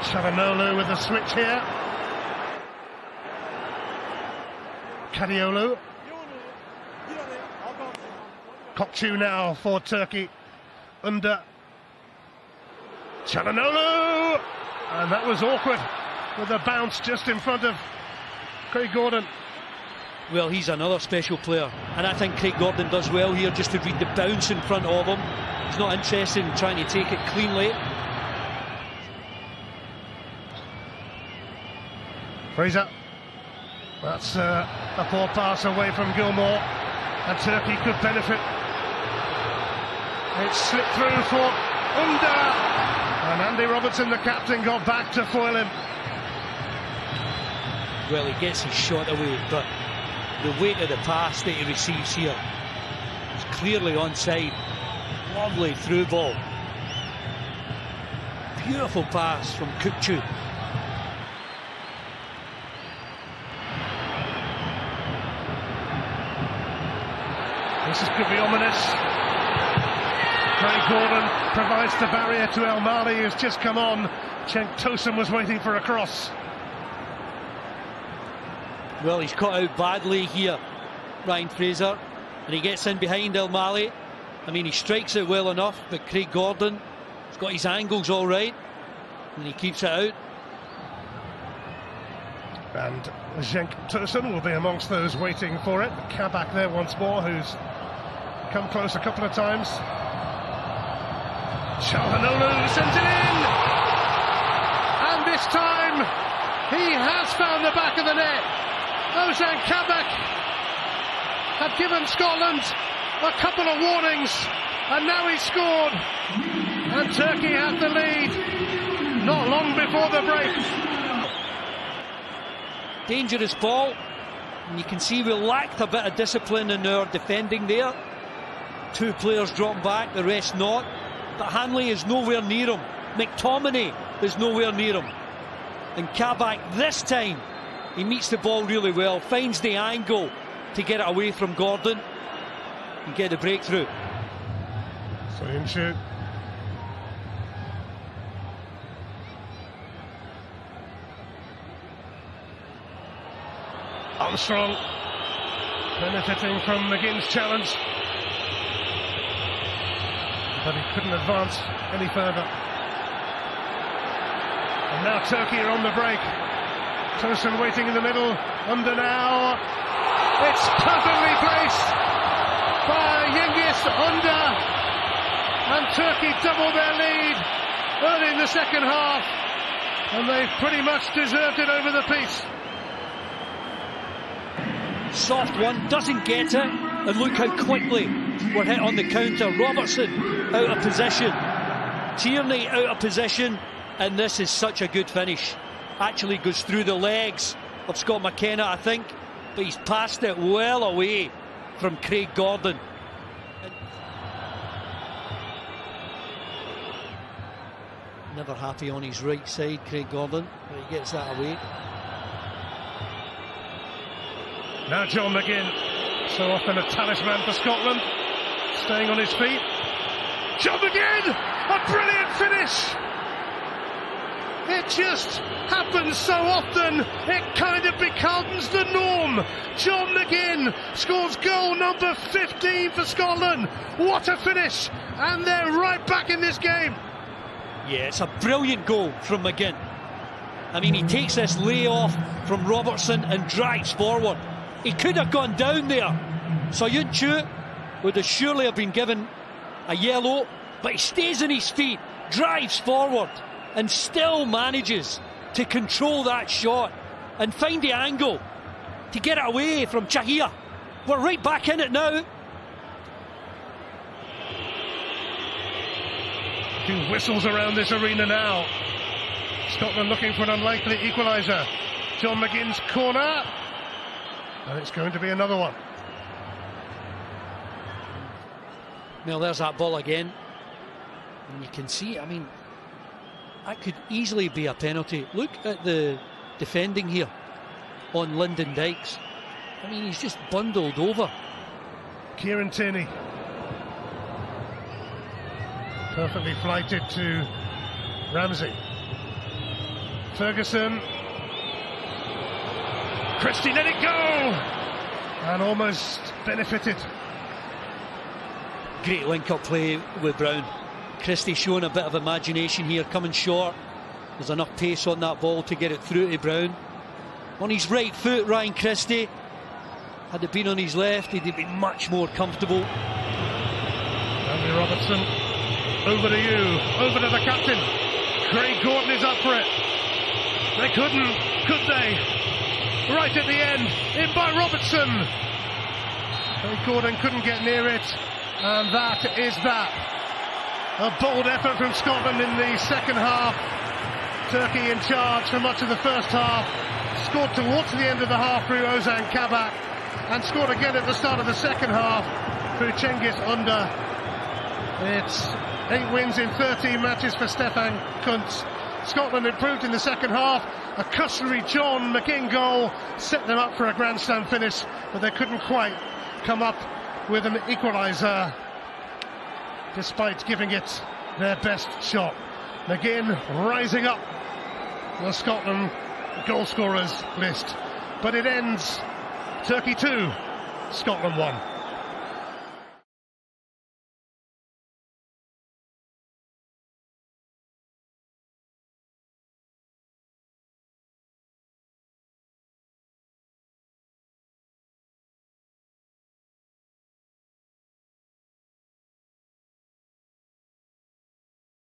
Calhanoglu with the switch here. Calhanoglu. Kökçü now for Turkey. Under Calhanoglu! And that was awkward with a bounce just in front of Craig Gordon. Well, he's another special player, and I think Craig Gordon does well here just to read the bounce in front of him. He's not interested in trying to take it cleanly. Fraser. That's uh, a poor pass away from Gilmour, and Turkey could benefit. It slipped through for Under. And Andy Robertson, the captain, got back to foil him. Well, he gets his shot away, but the weight of the pass that he receives here is clearly onside. Lovely through ball. Beautiful pass from Kökçü. This is, could be ominous. Craig Gordon provides the barrier to Elmali, who's just come on. Cenk Tosun was waiting for a cross. Well, he's caught out badly here, Ryan Fraser, and he gets in behind Elmali. I mean, he strikes it well enough, but Craig Gordon has got his angles all right, and he keeps it out. And Cenk Tosun will be amongst those waiting for it. Kabak there once more, who's come close a couple of times. Calhanoglu sent it in! And this time, he has found the back of the net. Ozan Kabak had given Scotland a couple of warnings, and now he's scored. And Turkey have the lead, not long before the break. Dangerous ball, and you can see we lacked a bit of discipline in our defending there. Two players dropped back, the rest not. But Hanley is nowhere near him. McTominay is nowhere near him. And Kabak this time, he meets the ball really well, finds the angle to get it away from Gordon and get a breakthrough. Soyuncu. Armstrong benefiting from McGinn's challenge. But he couldn't advance any further. And now Turkey are on the break. Tosun waiting in the middle. Under now. It's perfectly placed by Cengiz Under. And Turkey double their lead early in the second half. And they've pretty much deserved it over the piece. Soft one, doesn't get it. And look how quickly we're hit on the counter. Robertson out of position. Tierney out of position. And this is such a good finish. Actually goes through the legs of Scott McKenna, I think. But he's passed it well away from Craig Gordon. Never happy on his right side, Craig Gordon, but he gets that away. Now John McGinn, so often a talisman for Scotland, staying on his feet. John McGinn, a brilliant finish. It just happens so often, it kind of becomes the norm. John McGinn scores goal number 15 for Scotland. What a finish! And they're right back in this game. Yeah, it's a brilliant goal from McGinn. I mean, he takes this lay off from Robertson and drives forward. He could have gone down there. So you and Soyuncu would have surely have been given a yellow, but he stays on his feet, drives forward, and still manages to control that shot and find the angle to get it away from Çakır. We're right back in it now. Few whistles around this arena now. Scotland looking for an unlikely equaliser. John McGinn's corner. And it's going to be another one. Now there's that ball again. And you can see, I mean, that could easily be a penalty. Look at the defending here on Lyndon Dykes. I mean, he's just bundled over. Kieran Tierney. Perfectly flighted to Ramsay. Ferguson. Christie let it go! And almost benefited. Great link up play with Brown. Christie showing a bit of imagination here, coming short. There's enough pace on that ball to get it through to Brown. On his right foot, Ryan Christie. Had it been on his left, he'd have been much more comfortable. Andy Robertson, over to you, over to the captain. Craig Gordon is up for it. They couldn't, could they? Right at the end, in by Robertson. Craig Gordon couldn't get near it, and that is that. A bold effort from Scotland in the second half. Turkey in charge for much of the first half. Scored towards the end of the half through Ozan Kabak and scored again at the start of the second half through Cengiz Under. It's eight wins in 13 matches for Stefan Kuntz. Scotland improved in the second half. A customary John McGinn goal set them up for a grandstand finish, but they couldn't quite come up with an equaliser despite giving it their best shot. McGinn rising up the Scotland goal scorers list. But it ends Turkey 2, Scotland 1.